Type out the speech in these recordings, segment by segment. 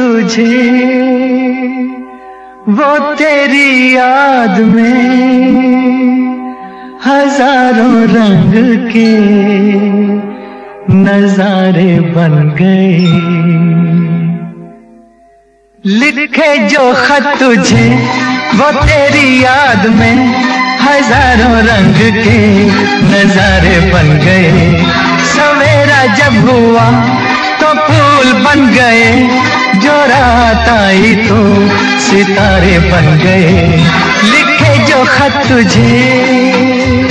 तुझे, वो तेरी याद में हज़ारों रंग के नजारे बन गए। लिखे जो खत तुझे, वो तेरी याद में हज़ारों रंग के नजारे बन गए। सवेरा जब हुआ तो फूल बन गए, जो रात आई तो सितारे बन गए। लिखे जो खत तुझे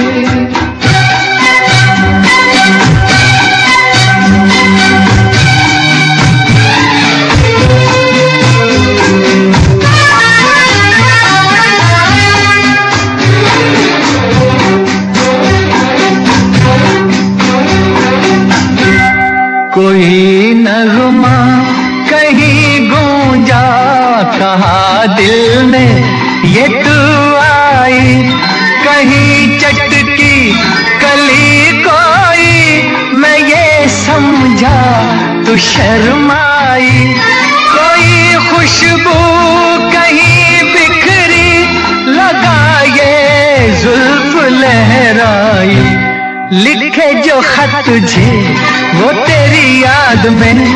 दिल में ये तू आई, कहीं चटकी कली कोई। मैं ये समझा, तू शर्माई। कोई खुशबू कहीं बिखरी, लगा ये जुल्फ लहराई। लिखे जो खत तुझे, वो तेरी याद में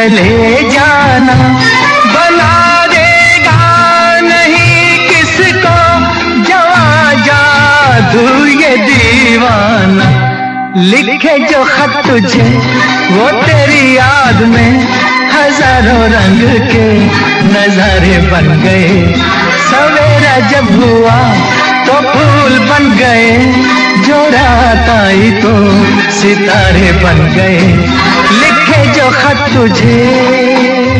चले जाना। बना देगा नहीं किसको जवा जादू ये दीवाना। लिखे जो खत तुझे, वो तेरी याद में हज़ारों रंग के नजारे बन गए। सवेरा जब हुआ फूल बन गए जो रात आई तो सितारे बन गए। लिखे जो खत तुझे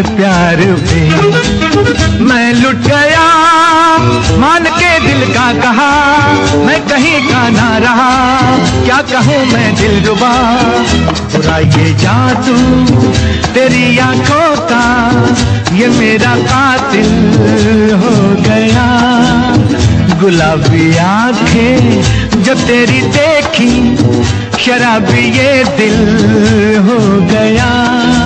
प्यार पे मैं लुट गया, मान के दिल का कहा, मैं कहीं का ना रहा। क्या कहूँ मैं दिल रुबा? पूरा ये जादू तेरी आँखों का, ये मेरा कातिल हो गया। गुलाबी आँखें जब तेरी देखी, शराबी ये दिल हो गया।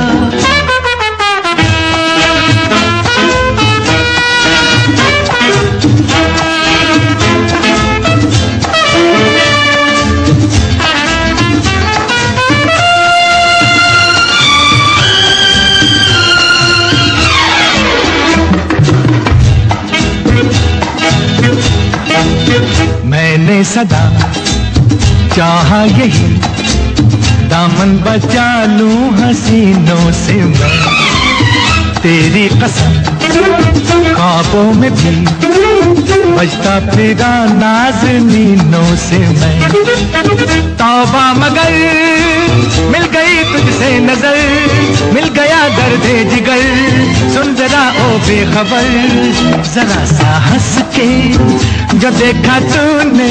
चाहा यही। दामन बचा लूँ हसीनों से मैं। तेरी कसम ख्वाबों में भी बजता फिरा नाजनीनों से मैं। तौबा मगर मिल गई तुझसे नज़र, मिल गया दर्द जिगर। सुन जरा ओ बेखबर, जरा सा हंस के, जो देखा तूने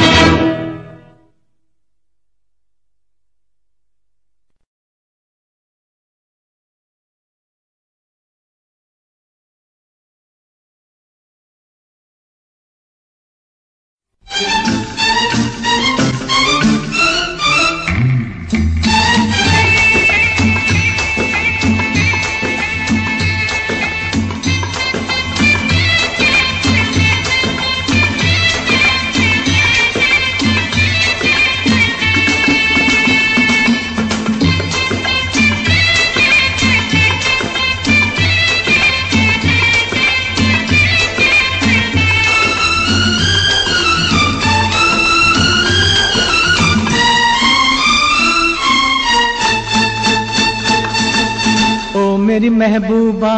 मेरी महबूबा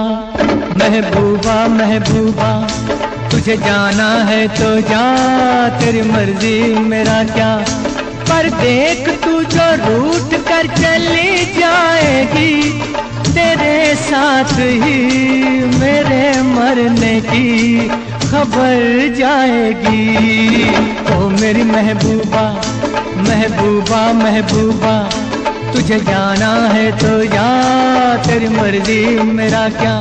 महबूबा महबूबा, तुझे जाना है तो जा, तेरी मर्ज़ी मेरा क्या? पर देख तू जो रूट कर चली जाएगी, तेरे साथ ही मेरे मरने की खबर जाएगी। ओ मेरी महबूबा महबूबा महबूबा तुझे जाना है तो जा, तेरी मर्ज़ी, मेरा क्या?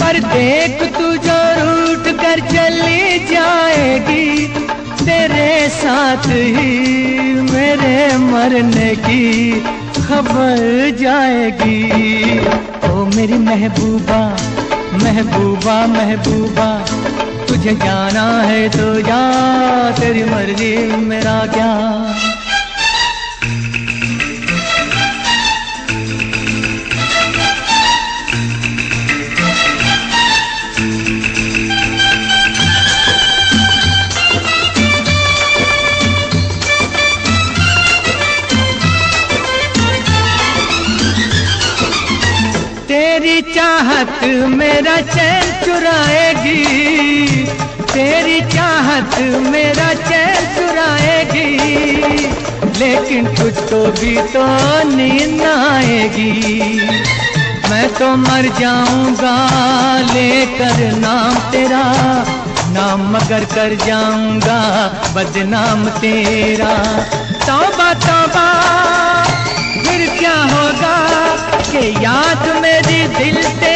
पर देख तू जो रूट कर चली जाएगी, तेरे साथ ही मेरे मरने की खबर जाएगी। ओ मेरी महबूबा महबूबा महबूबा, तुझे जाना है तो जा, तेरी मर्ज़ी, मेरा क्या? मेरा चैन चुराएगी, तेरी चाहत मेरा चैन चुराएगी, लेकिन कुछ तो भी तो नींद आएगी। मैं तो मर जाऊँगा लेकर नाम तेरा, नाम मगर कर जाऊँगा बदनाम तेरा। तौबा तौबा, फिर क्या होगा कि याद मेरी दिल तड़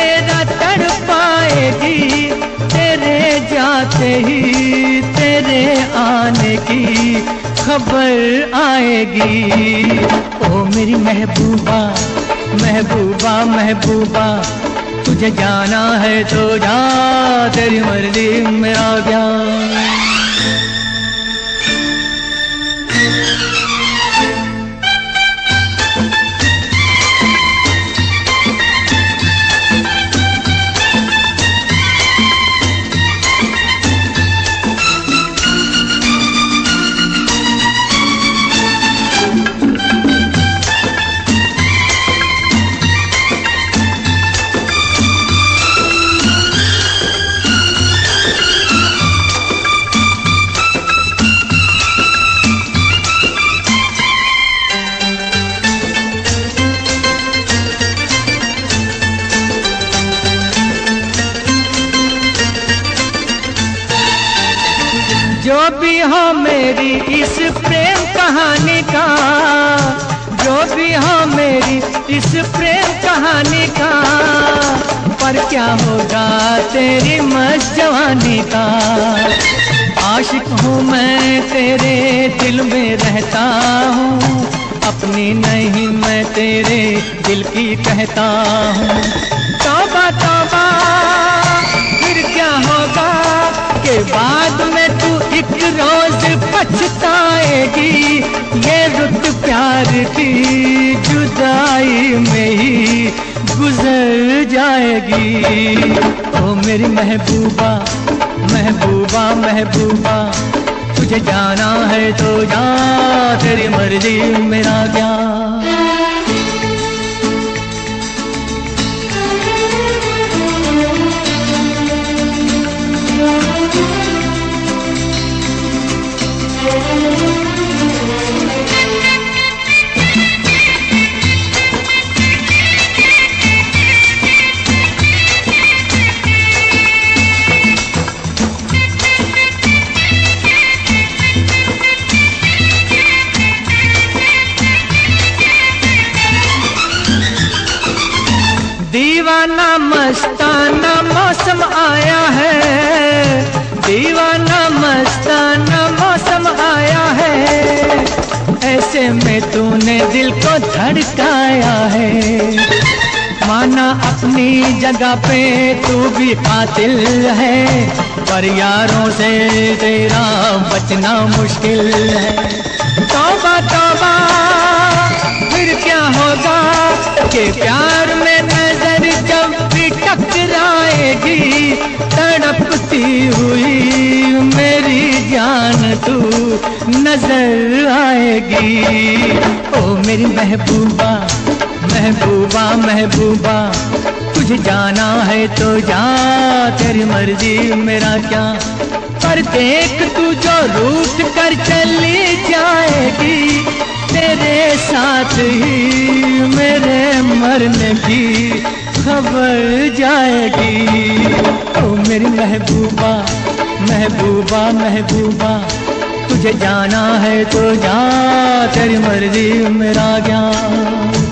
पाएगी तेरे जाते ही, तेरे आने की खबर आएगी। ओ मेरी महबूबा महबूबा महबूबा, तुझे जाना है तो जा, तेरी मर्ज़ी, मेरा ज्ञान कहानी का, पर क्या होगा तेरी मस्त जवानी का? आशिक हूँ मैं, तेरे दिल में रहता हूँ। अपनी नहीं मैं, तेरे दिल की कहता हूँ। तौबा तौबा, फिर क्या होगा के बाद में एक रोज पछताएगी ये रुत प्यार की जुदाई में ही गुजर जाएगी। ओ मेरी महबूबा महबूबा महबूबा, तुझे जाना है तो जा, तेरी मर्ज़ी मेरा ज्ञान ऐसे में तूने दिल को धड़काया है। माना अपनी जगह पे तू भी कातिल है। पर यारों से तेरा बचना मुश्किल है। तोबा तोबा, फिर क्या होगा कि प्यार में नज़र जब भी टकराएगी तड़पती हुई मेरी जान तू नज़र आएगी। ओ मेरी महबूबा महबूबा महबूबा, तुझे जाना है तो जा, तेरी मर्ज़ी मेरा क्या? पर देख तू जो रूठ कर चली जाएगी, तेरे साथ ही मेरे मरने की खबर जाएगी। ओ मेरी महबूबा महबूबा महबूबा, तुझे जाना है तो जा, तेरी मर्ज़ी मेरा ज्ञान।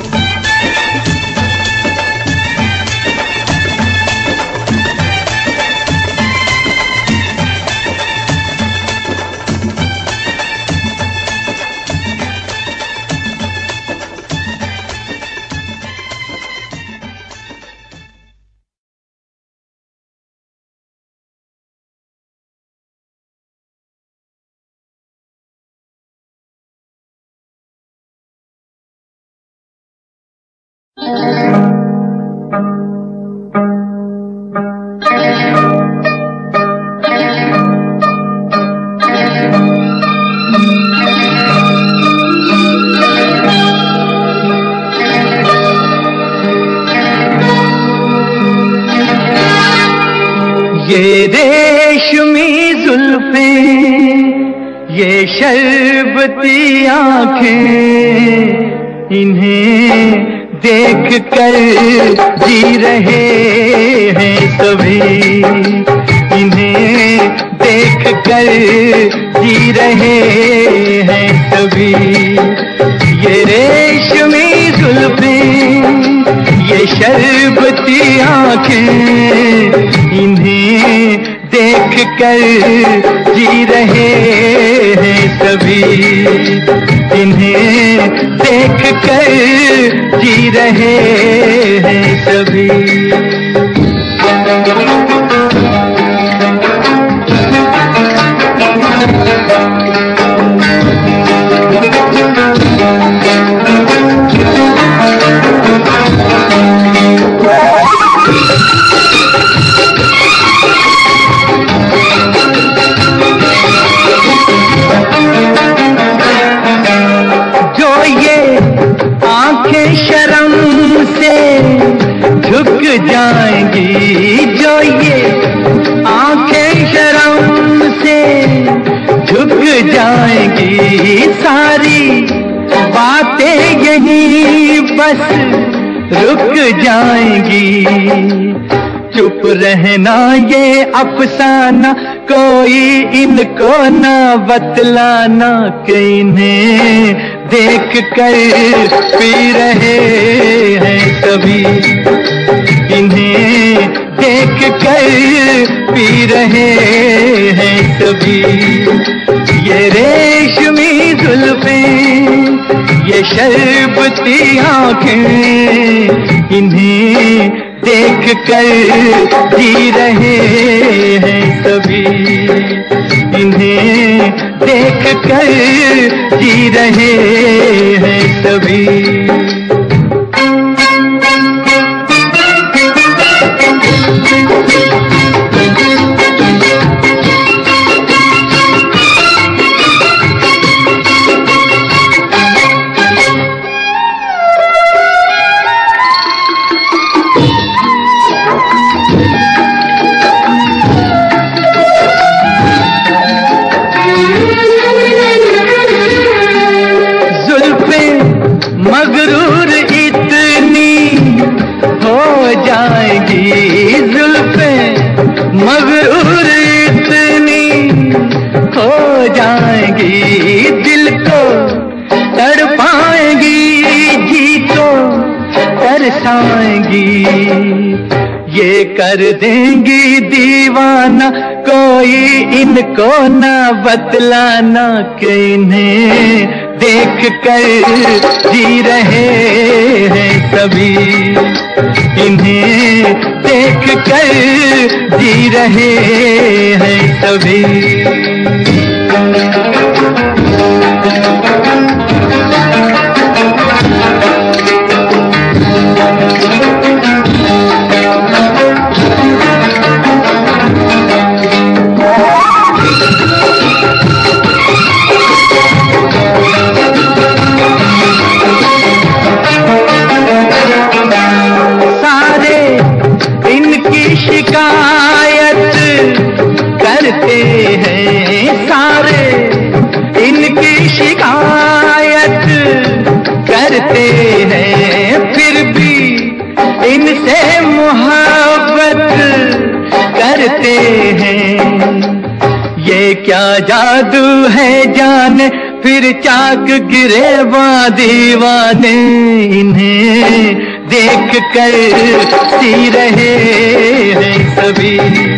ये रेशमी जुल्फे ये आँखें इन्हें रहे हैं सभी। इन्हें देख कर जी रहे हैं सभी। ये रेशमी जुल्फे, ये शरबती आँखें, इन्हें देख कर जी रहे हैं सभी। देख कर जी रहे हैं सभी। बस रुक जाएँगी। चुप रहना ये अफसाना, कोई इनको ना बतलाना कि इन्हें देख कर पी रहे हैं सभी इन्हें देख कर पी रहे हैं सभी ये रेशमी जुल्फे ये शरबती आँखें इन्हें देख कर जी रहे हैं सभी। इन्हें देख कर जी रहे हैं सभी। कर देंगी दीवाना, कोई इनको ना बतलाना के इन्हें देख कर जी रहे हैं सभी। इन्हें देख कर जी रहे हैं सभी। करते हैं, फिर भी इनसे मोहब्बत करते हैं। ये क्या जादू है जाने, फिर चाक गिरे दीवाने। इन्हें देख कर सी रहे हैं सभी।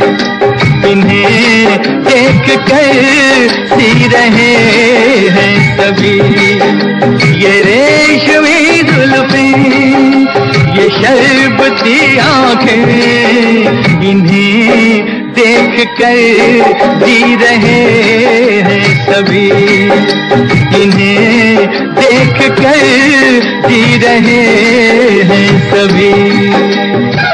इन्हें देख कर सी रहे हैं सभी। ये रेशमी जुल्फे, ये शरबती आँखें इन्हें देख कर जी रहे हैं सभी। इन्हें देख कर जी रहे हैं सभी।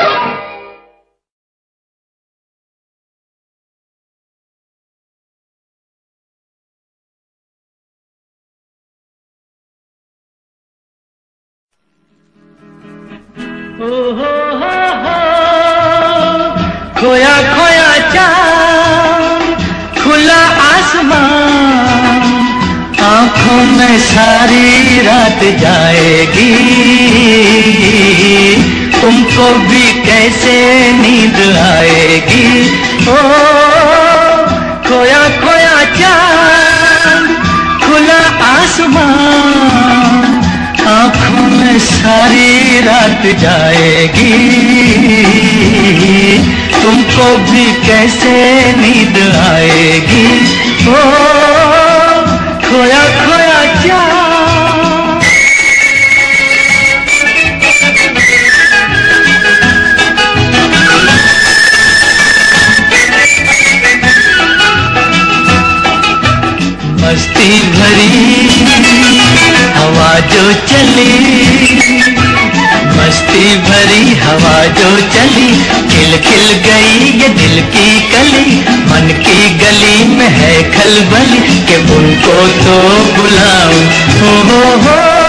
खिल खिल गई, ये दिल की कली। मन की गली में है खलबली के उनको तो बुलाऊं। हो हो हो।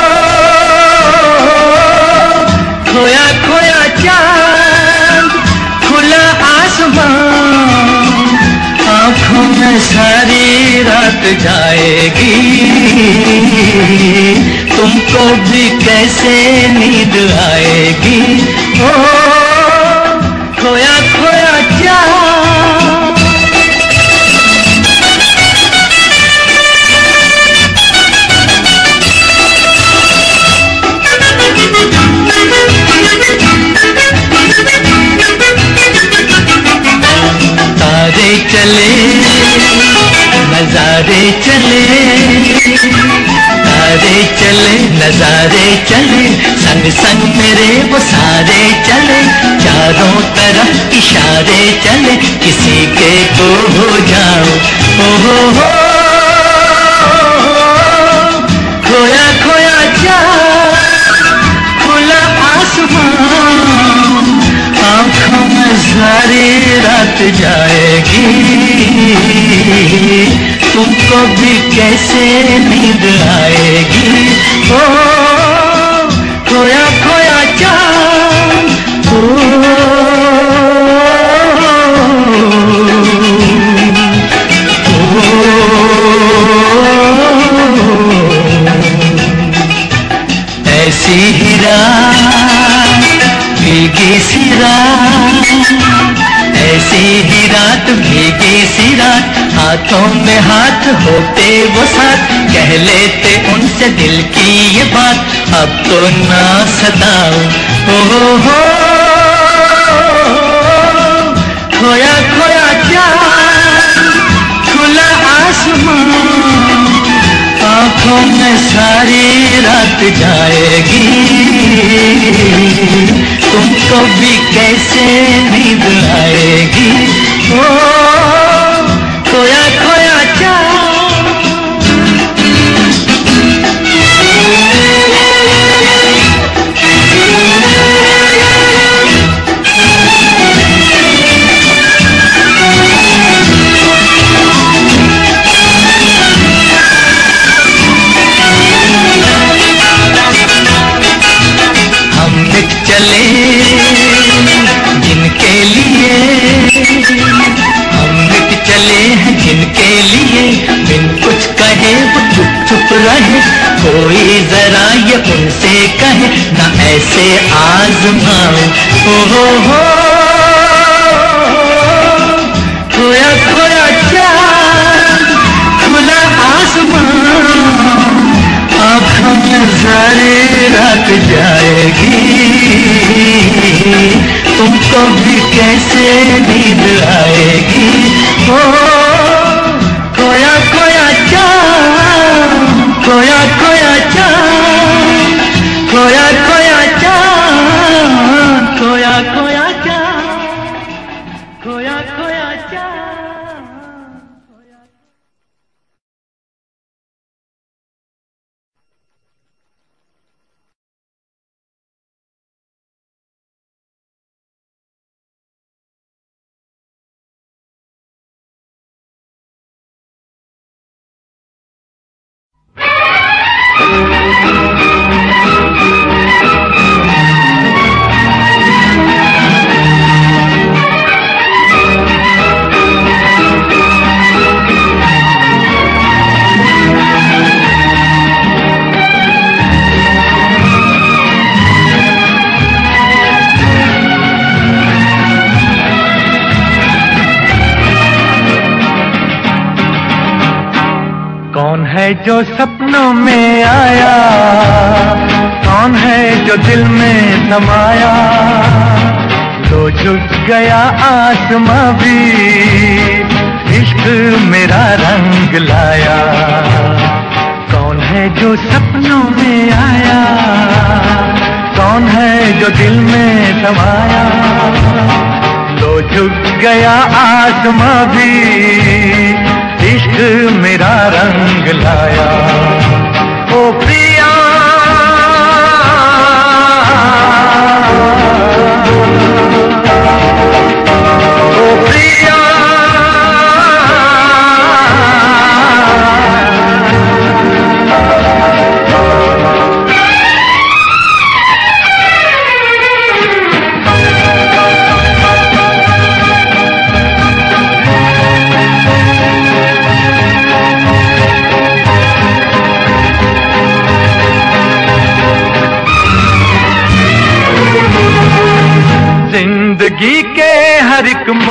खोया खोया चाँद, खुला आसमान। आँखों में सारी रात जाएगी। तुमको भी कैसे नींद आएगी? ओ खोया खोया क्या? तारे चले नजारे चले। तारे चले, नजारे चले, संग संग मेरे वो सारे चले, चारों तरफ़ इशारे चले, किसी के को हो जाओ। ओ हो हो खोया खोया जा खुला आसमान, आँखों सारी रात जाएगी। तुमको भी कैसे नींद आएगी? ओ खोया खोया चाँद ओ, भीगी सी रात ऐसी ही रात भीगी सी रात हाथों में हाथ होते वो साथ। कह लेते उनसे दिल की ये बात। अब तो ना सताओ ओ हो हो खोया खोया चाँद खुला आसमान आँखों में सारी रात जाएगी। तुमको भी कैसे नींद आएगी? ओ खोया ऐसे आजमाओ हो हो हो खोया खोया चाँद, खुला आसमान। आँखों में सारी रात जाएगी। तुमको भी कैसे नींद आएगी? हो चाँद, खोया है जो सपनों में आया। कौन है जो दिल में समाया तो झुक गया आसमां भी, इश्क मेरा रंग लाया। कौन है जो सपनों में आया? कौन है जो दिल में समाया? तो झुक गया आसमां भी इश्क मेरा रंग लाया।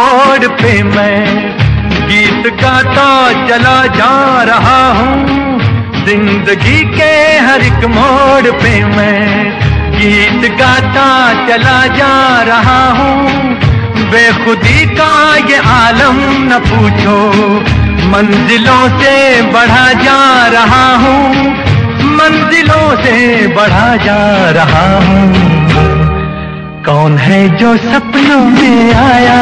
मोड़ पे मैं गीत गाता चला जा रहा हूँ। ज़िंदगी के हर एक मोड़ पे मैं गीत गाता चला जा रहा हूँ। बेखुदी का ये आलम न पूछो, मंजिलों से बढ़ा जा रहा हूँ। मंजिलों से बढ़ा जा रहा हूँ। कौन है जो सपनों में आया?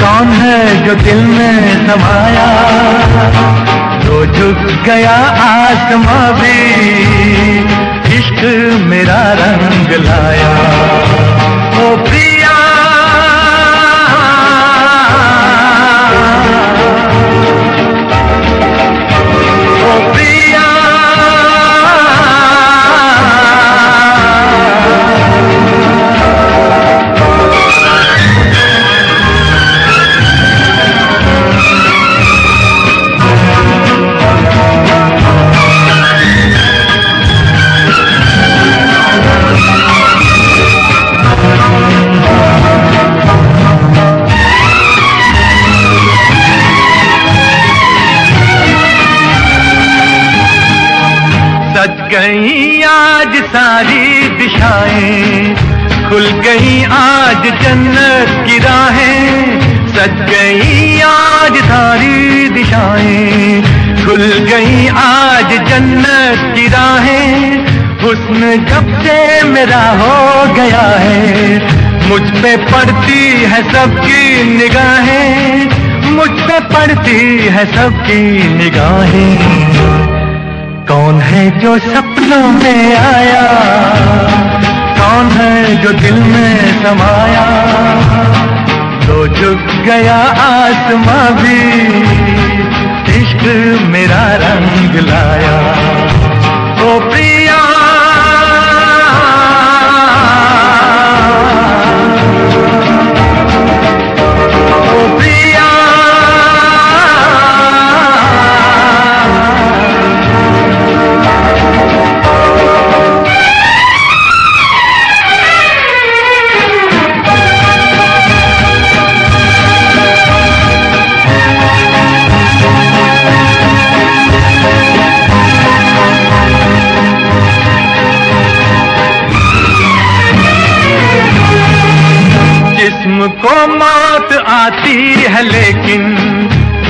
कौन है जो दिल में समाया? तो झुक गया आसमां भी इश्क मेरा रंग लाया। निगाहें, मुझ पे पड़ती है सबकी निगाहें। कौन है जो सपनों में आया? कौन है जो दिल में समाया? तो झुक गया आसमां भी, इश्क मेरा रंग लाया। को मौत आती है, लेकिन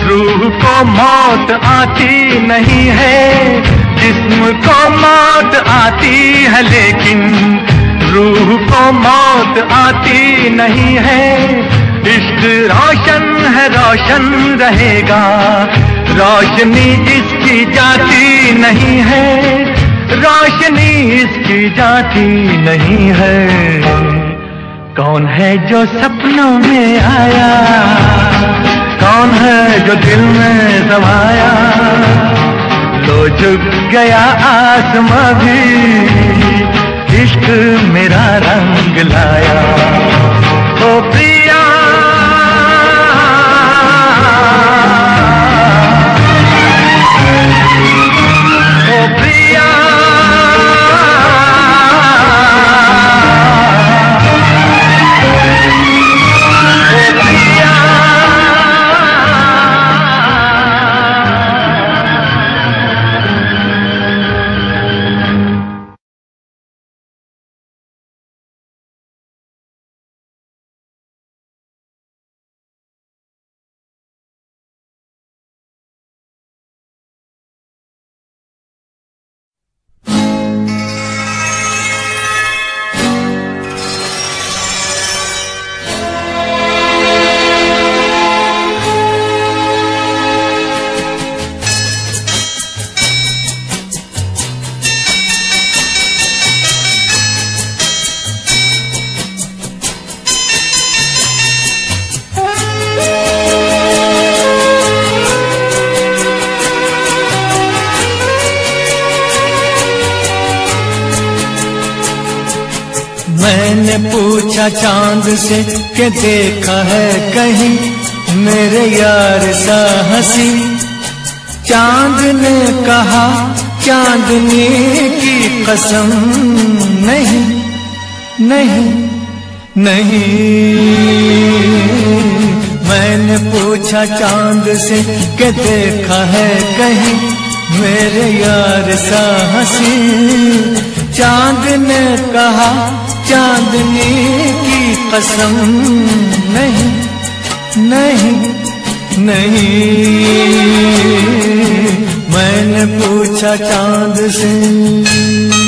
रूह को मौत आती नहीं है। जिस्म को मौत आती है, लेकिन रूह को मौत आती नहीं है। इश्क रोशन है, रोशन रहेगा। रोशनी इसकी जाती नहीं है। रोशनी इसकी जाती नहीं है। कौन है जो सपनों में आया? कौन है जो दिल में समाया? तो झुक गया आसमां भी, इश्क मेरा रंग लाया। देखा है कहीं मेरे यार सा हसी। चाँद ने कहा, चांदनी की कसम नहीं नहीं नहीं। मैंने पूछा चाँद से कि देखा है कहीं मेरे यार सा हसी? चाँद ने कहा चांदनी की कसम नहीं नहीं नहीं। मैंने पूछा चाँद से।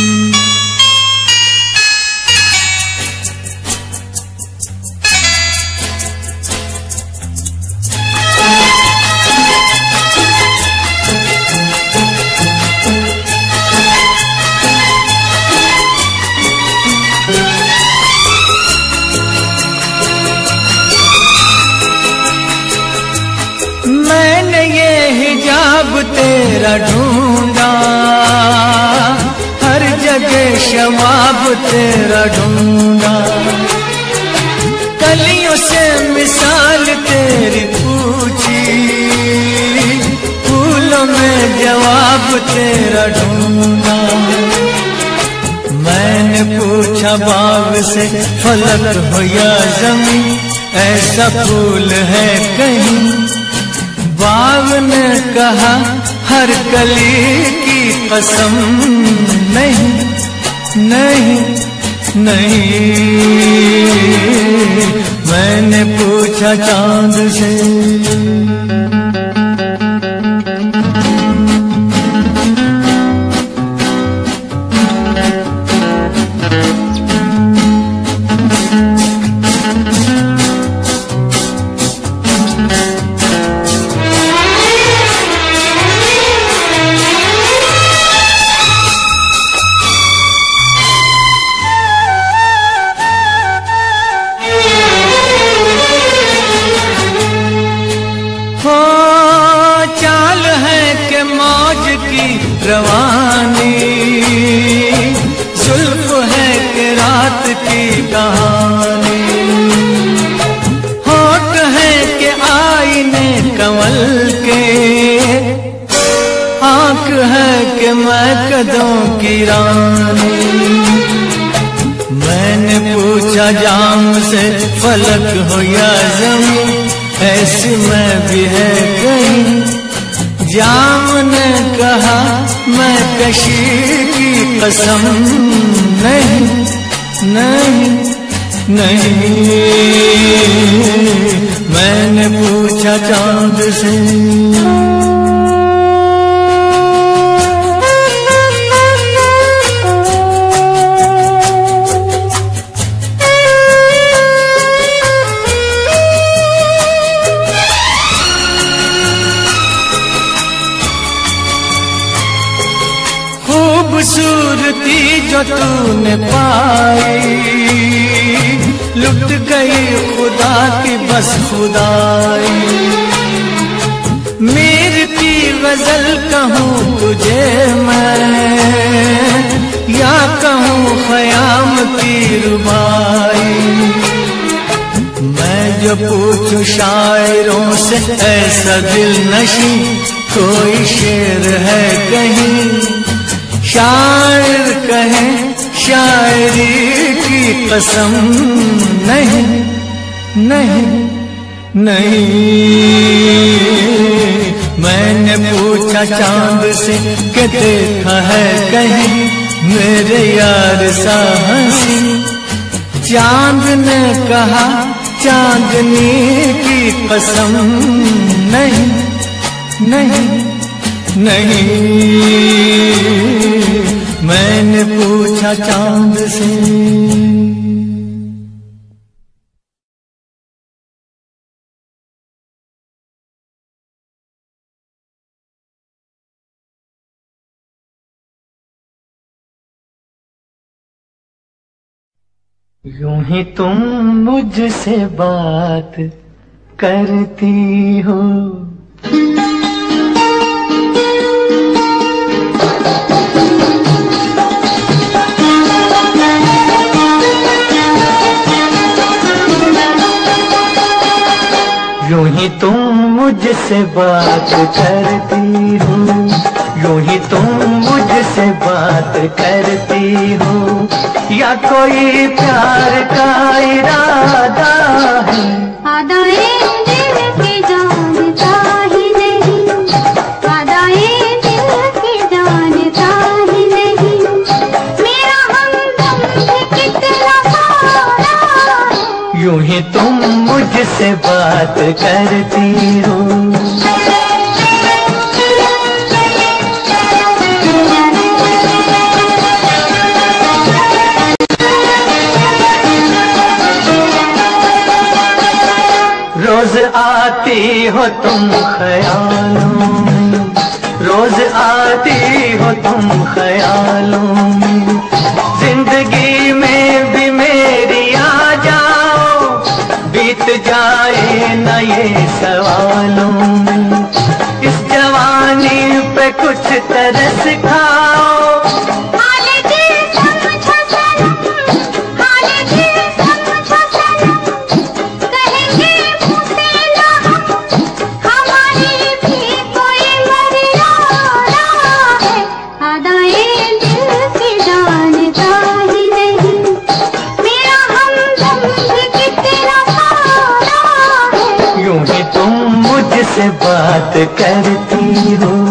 हिजाब तेरा ढूंढा। हर जगह शवाब तेरा ढूंढा। कलियों से मिसाल तेरी पूछी। फूलों में जवाब तेरा ढूंढा। मैंने पूछा, बाग से फलक हो या ज़मीन, ऐसा फूल है कहीं? बाग ने कहा हर कली की कसम नहीं नहीं नहीं। मैंने पूछा चाँद से हो, चाल है के मौज की रवानी। जुल्फ है के रात की कहानी। होठ है के आईने कमल के। आँख है के मैं कदों की रानी। मैंने पूछा जाम से फलक हो या ज़मीन ऐसी में भी है कहीं। जाम ने कहा, मैं कशी की कसम नहीं नहीं नहीं। मैंने पूछा चाँद से तूने पाई लुट गई खुदा की बस खुदाई। मीर की गज़ल कहूँ तुझे मैं, या कहूँ खयाम की रुबाई। मैं जो पूछूँ शायरों से, ऐसा दिल नशी कोई शेर है कहीं। शायर कहे, शायरी की कसम नहीं नहीं नहीं। मैंने पूछा, चाँद से कि देखा है? कहीं, मेरे यार सा हँसी चाँद ने कहा, चांदनी की कसम नहीं नहीं। नहीं। मैंने पूछा चाँद से। यूँ ही तुम मुझसे बात करती हो। मुझसे बात करती हो यूँ ही तुम मुझसे बात करती हो। या कोई प्यार का इरादा है? आदाए दिल के जानता ही नहीं आदाए दिल के जानता ही नहीं। मेरा कितना है। यूँ ही तुम मुझसे बात करती हो। रोज आती हो तुम ख्यालों में। रोज आती हो तुम ख्यालों में। न ये सवालों इस जवानी पे कुछ तरस खाओ मुझसे बात करती हो।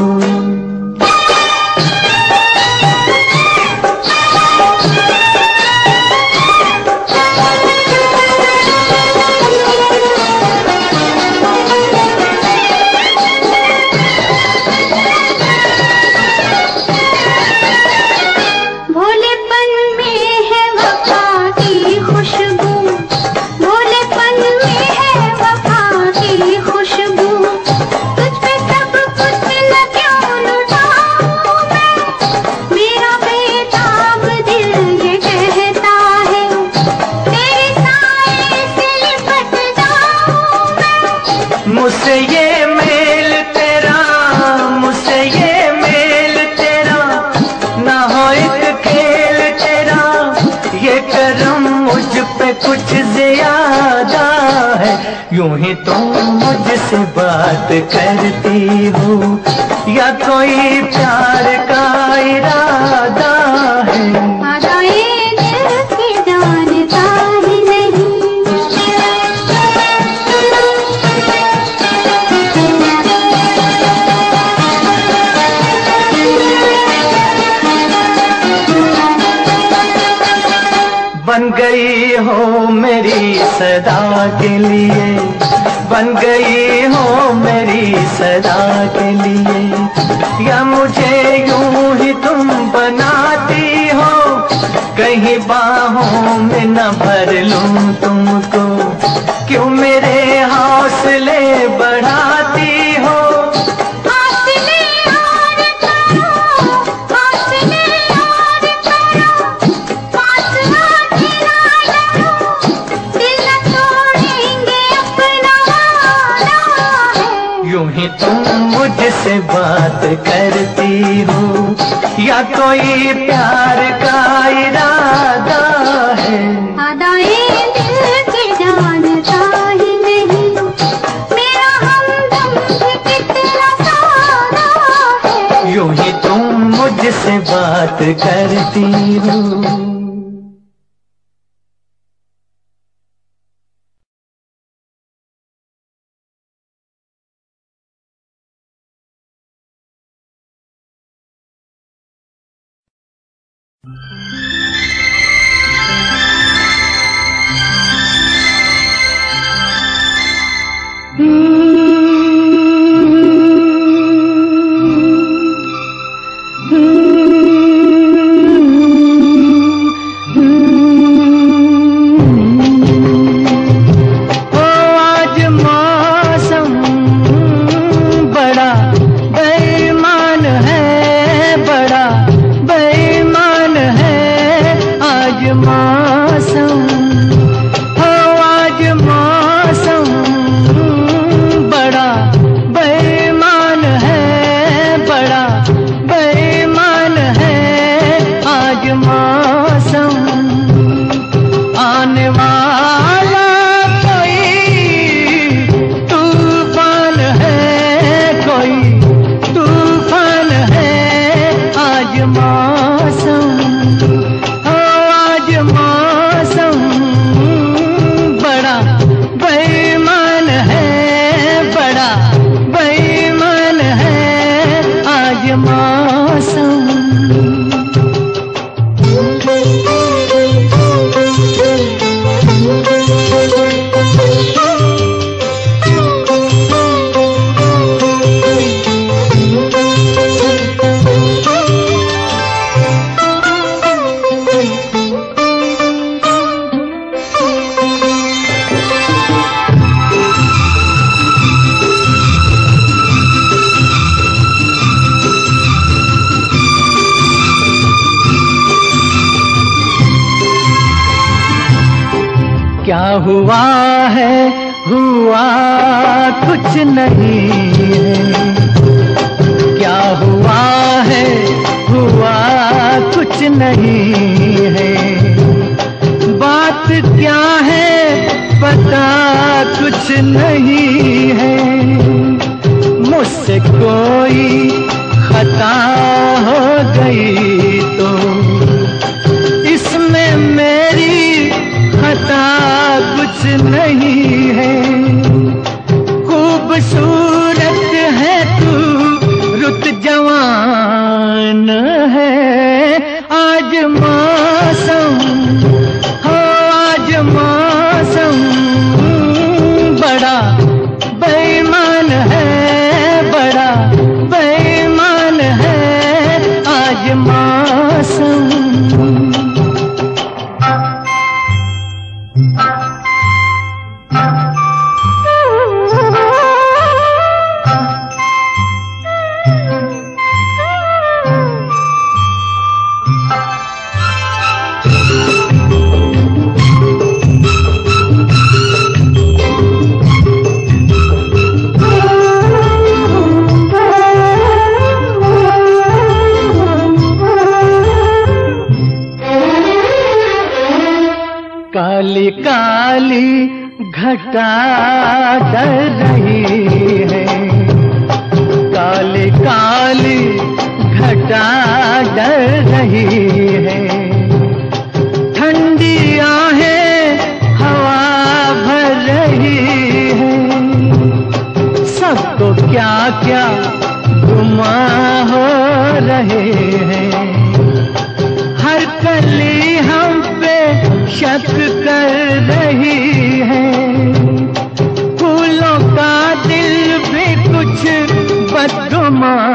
बात करती हो। या कोई प्यार का इरादा है? बन गई हो मेरी सदा के लिए। बन गई न भर लूँ तुमको बात करती हूँ। या कोई प्यार का इरादा है? यूँ ही तुम मुझसे बात करती हो। हुआ है, हुआ कुछ नहीं क्या हुआ है, हुआ कुछ नहीं है। बात क्या है, पता कुछ नहीं है। मुझसे कोई खता हो गई कुछ नहीं है। खूबसूरत है तू रुत जवान। क्या क्या गुमा हो रहे हैं। हर कली हम पे शक कर रही है। फूलों का दिल भी कुछ बदगुमान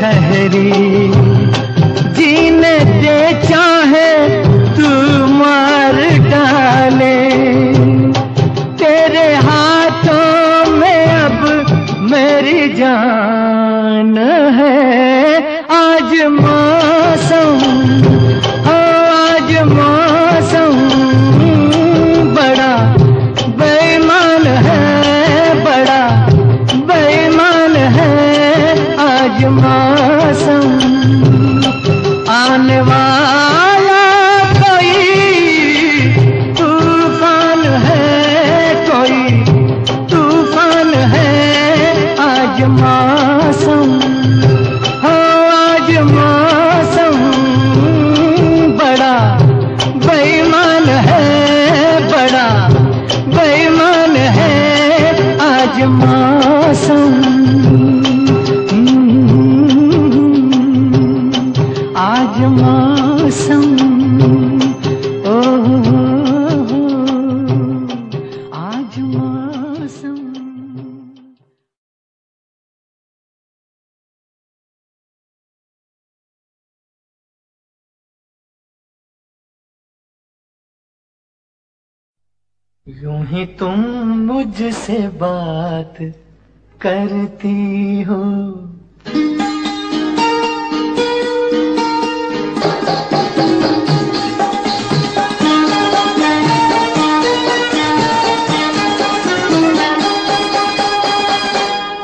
ठहरी आज ही तुम मुझसे बात करती हो।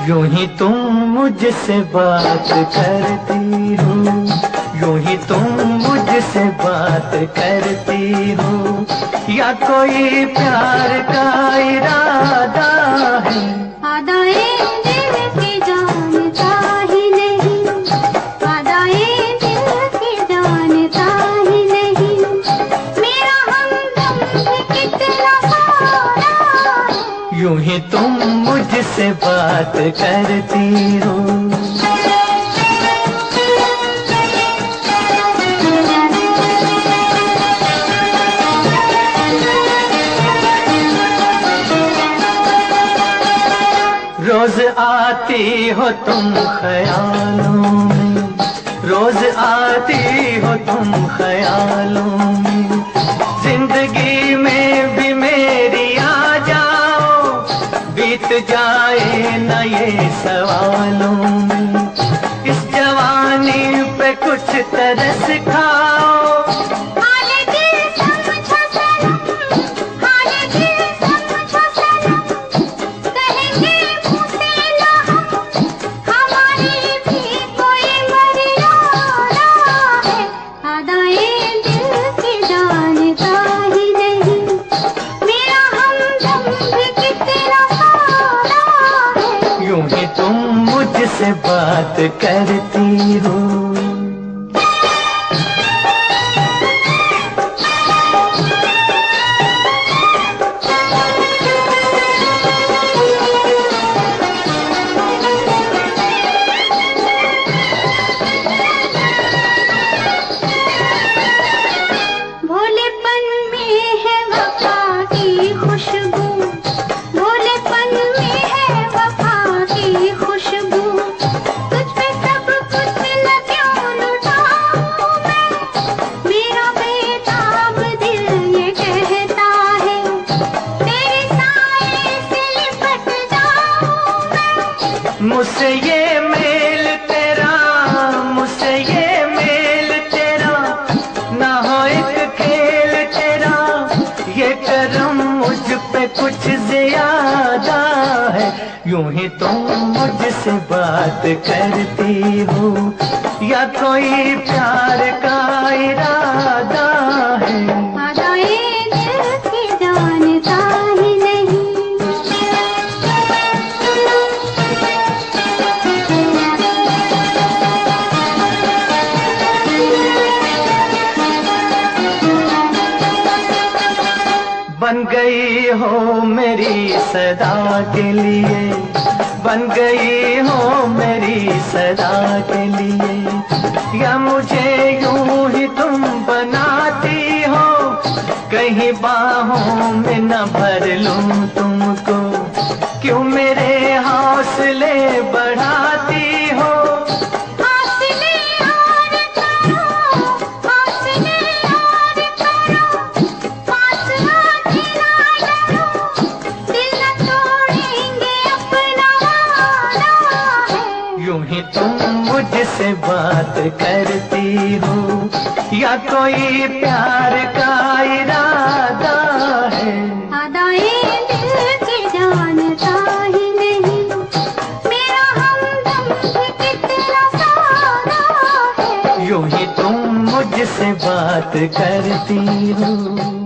यूँ ही तुम मुझसे बात करती हो, यूँ ही तुम से बात करती हूँ। या कोई प्यार का इरादा है? जानता ही नहीं। नहीं। तुम यूँ ही तुम मुझसे बात करती रहो आती हो तुम ख्यालों में। रोज आती हो तुम ख्यालों में। ज़िंदगी में भी मेरी आ जाओ, बीत जाए न ये सवालों में। इस जवानी पे कुछ तरस खा te. कोई प्यार का इरादा है। अदाए जानता ही नहीं। मेरा ही तुम मुझसे बात करती हो।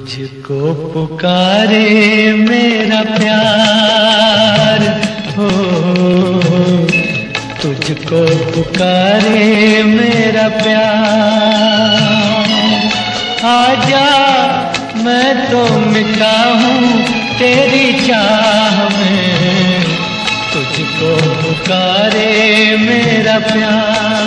तुझको पुकारे मेरा प्यार। हो तुझको पुकारे मेरा प्यार। आजा, मैं तो मिटा हूँ तेरी चाह में। तुझको पुकारे मेरा प्यार।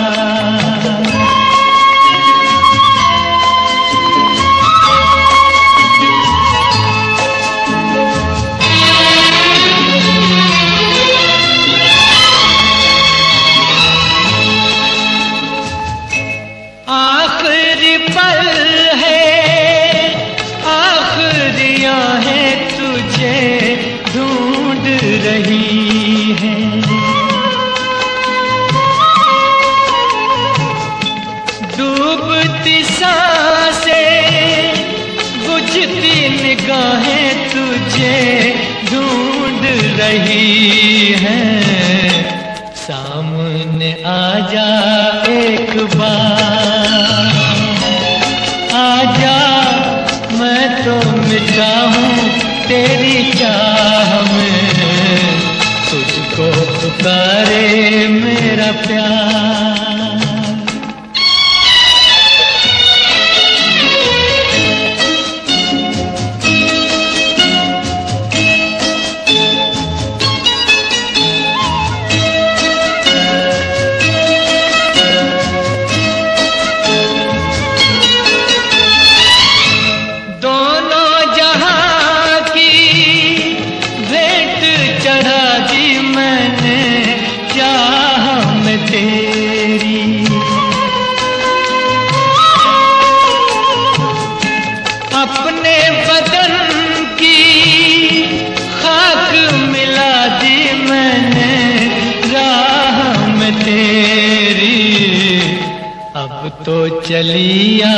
तो चलिया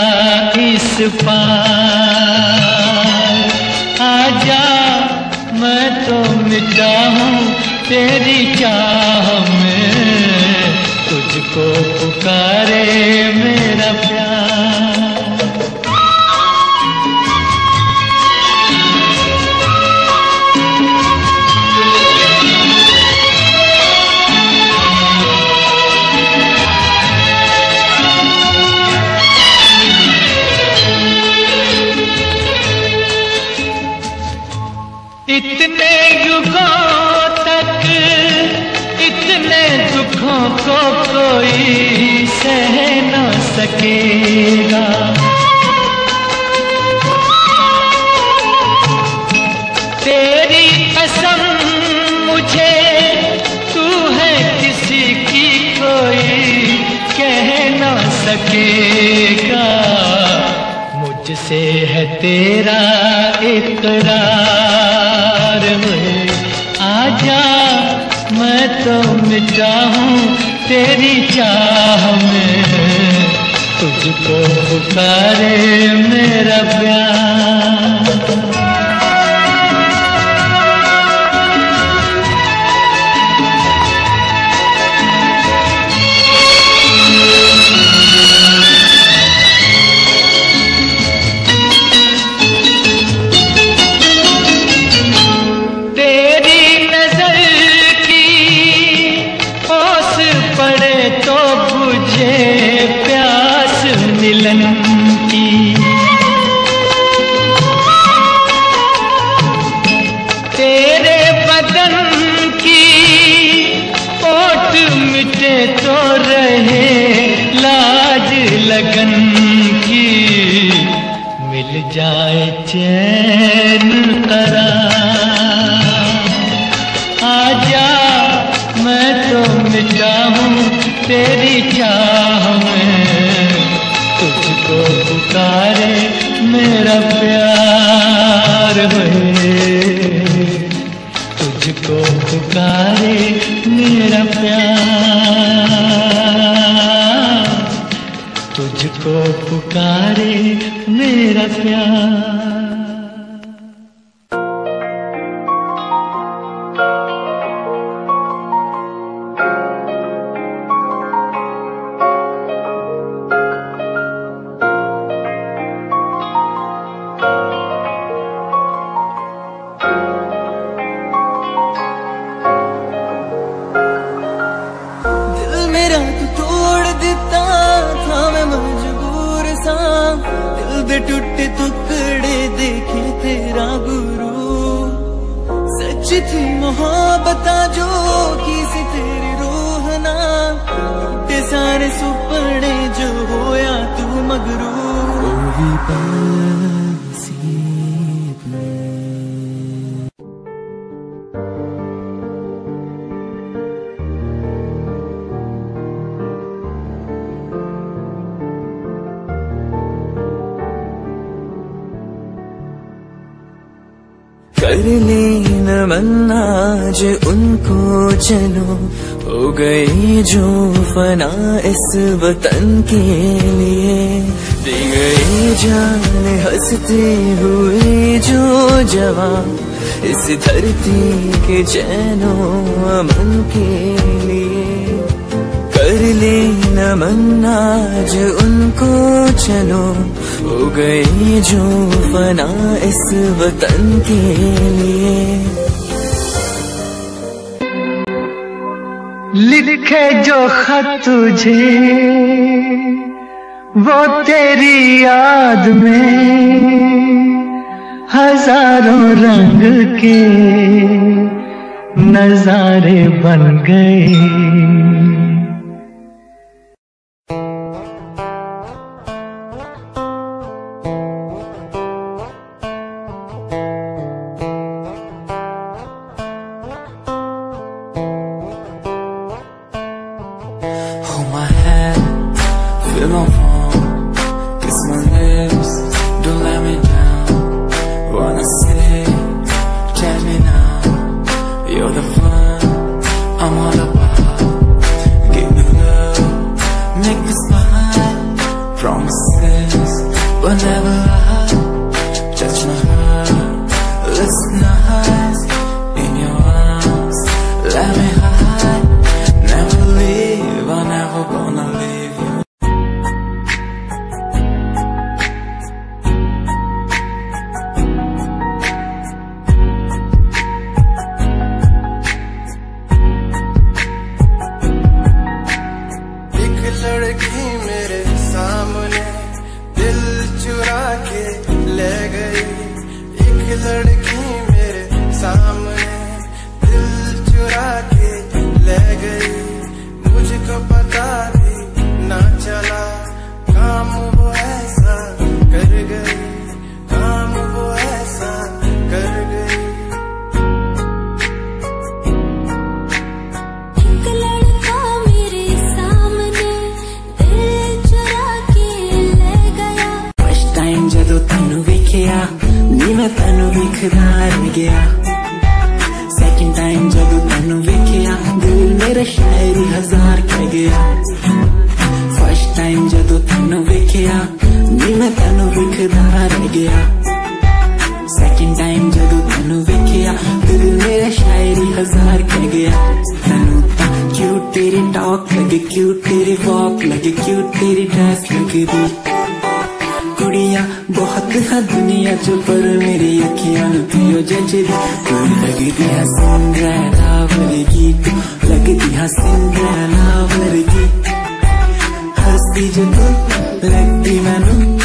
इस पार आजा, मैं तो मिटा हूँ तेरी चाह में तुझको पुकारे मेरा प्यार। को कोई सह न सकेगा। तेरी कसम मुझे, तू है किसी की कोई कह न सकेगा। मुझसे है तेरा इकरार है आजा मैं तो मिटा हूँ तेरी चाह में। तुझको पुकारे मेरा प्यार। जाए चैन करार आजा मैं तो मिटा तेरी मेरा के चैनो अमन के लिए कर ले नमन आज उनको चलो। हो गई जो फना इस वतन के लिए। लिखे जो खत तुझे, वो तेरी याद में हज़ारों रंग के। नजारे बन गए। ਤੈਨੂੰ ਵੇਖਦਾ ਰਹਿ ਗਿਆ ਸੈਕਿੰਡ ਟਾਈਮ ਜਦੋਂ ਤੈਨੂੰ ਵੇਖਿਆ ਦਿਲ ਮੇਰਾ ਸ਼ਾਇਰੀ ਹਜ਼ਾਰ ਕਹਿ ਗਿਆ ਫਸਟ ਟਾਈਮ ਜਦੋਂ ਤੈਨੂੰ ਵੇਖਿਆ ਨੀ ਮੈਂ ਤੈਨੂੰ ਵੇਖਦਾ ਰਹਿ ਗਿਆ ਸੈਕਿੰਡ ਟਾਈਮ ਜਦੋਂ ਤੈਨੂੰ ਵੇਖਿਆ ਦਿਲ ਮੇਰਾ ਸ਼ਾਇਰੀ ਹਜ਼ਾਰ ਕਹਿ ਗਿਆ ਤੈਨੂੰ ਤਾਂ ਕਿਊਟ ਤੇਰੀ ਟਾਕ ਲੱਗੇ ਕਿਊਟ ਤੇਰੀ ਵਾਕ ਲੱਗੇ ਕਿਊਟ ਤੇਰੀ ਡਰੈਸ ਲੱਗਦੀ ਕੁੜੀਆਂ सा दुनिया जो पर मेरी अखियाँ लुकियो जजरी। तू लगती है सिंड्रेला वरगी तू लगती है सिंड्रेला वरगी हस्ती जो तू लगती मैनू।